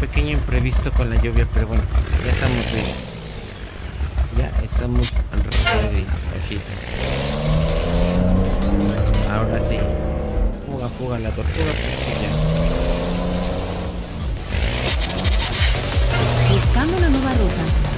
pequeño imprevisto con la lluvia, pero bueno, ya estamos bien. Ya estamos alrededor de aquí. Ahora sí. Juga, juga la tortuga, Buscando una nueva ruta.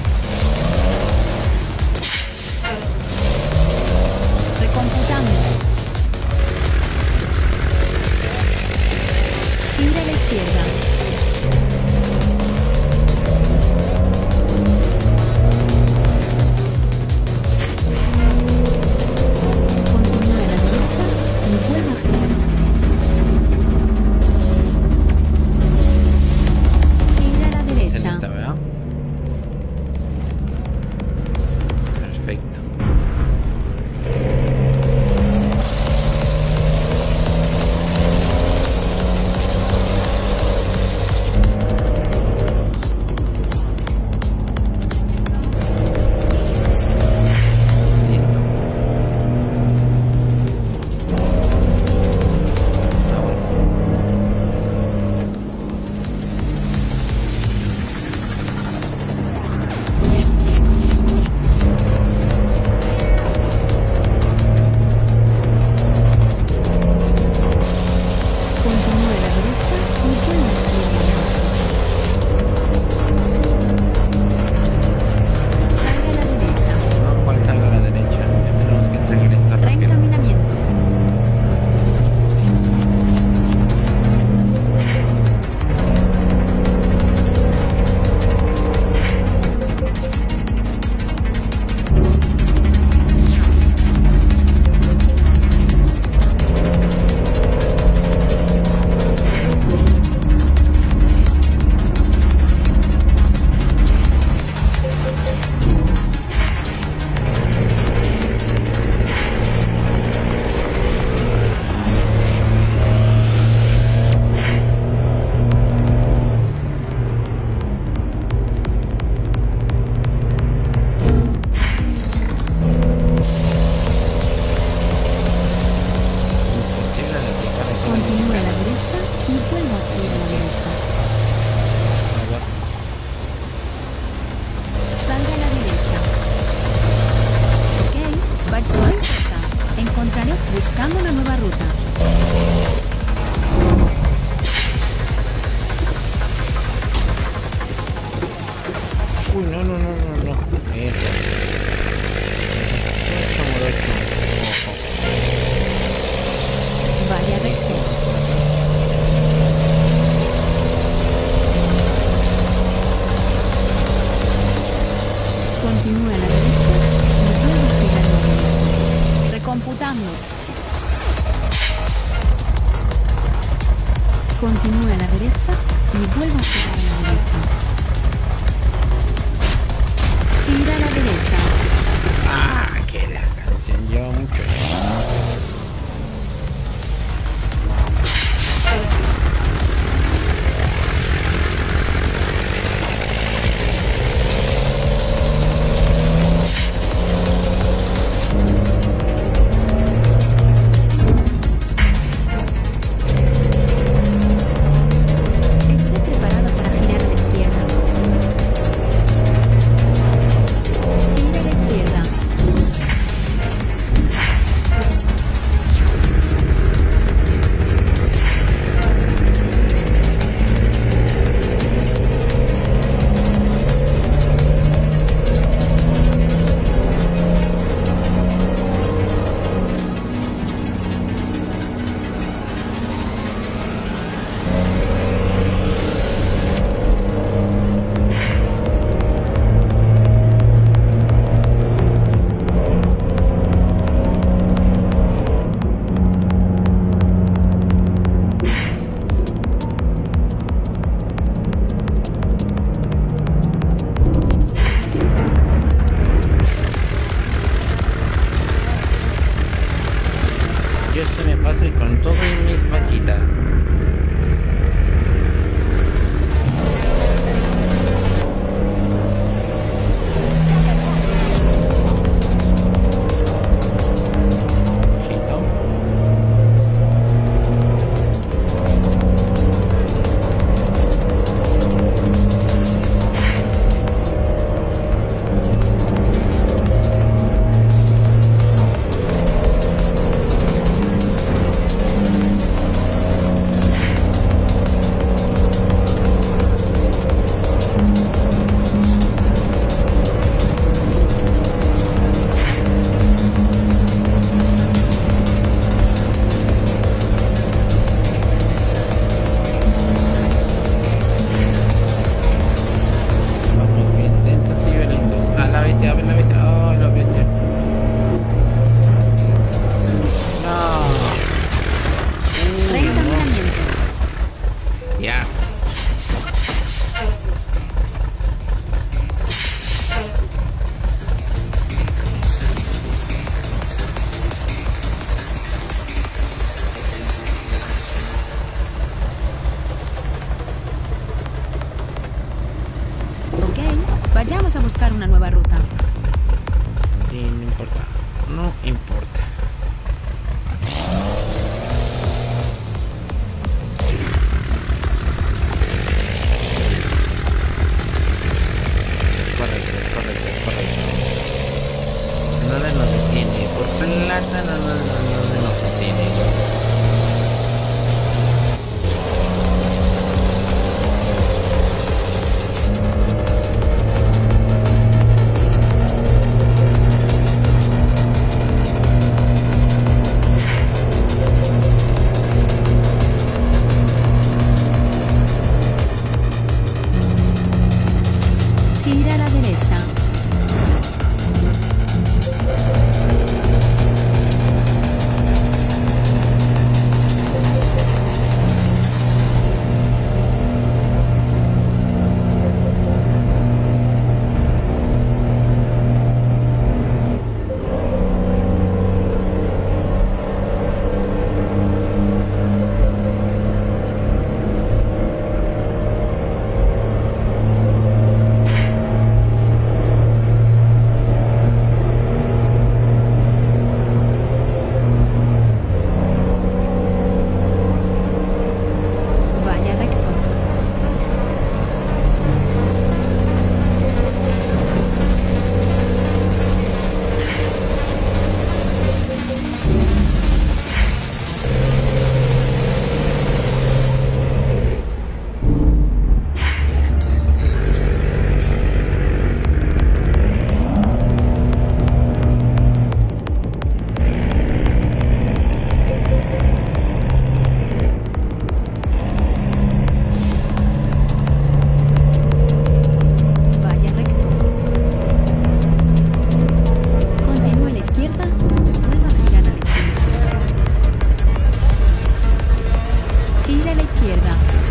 とみんな Encontraré buscando una nueva ruta. Uy, no, no, no. Vayamos a buscar una nueva ruta. Sí, no importa. No importa. esquerda.